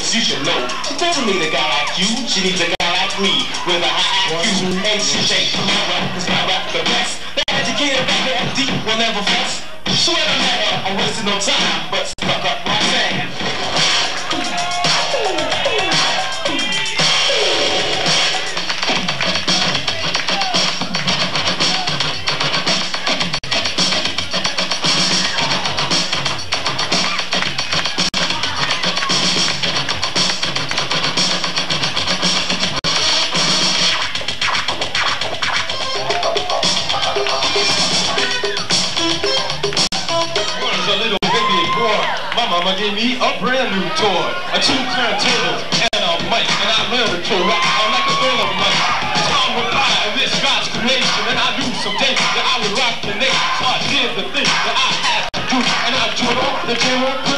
sense, you should know. She doesn't need a guy like you, she needs a guy like me with a high IQ. And she shake my rap, cause my rap the best. The educated rapper deep will never fuss. Swear to never, I'm wasting no time, but a little baby boy. My mama gave me a brand new toy, a two turntables and a mic, and I learned to rock I'm like a Baylor mic. Time went by and this God's creation, and I knew someday that I would rock the nation. So I did the thing that I had to do, and I drew on the general.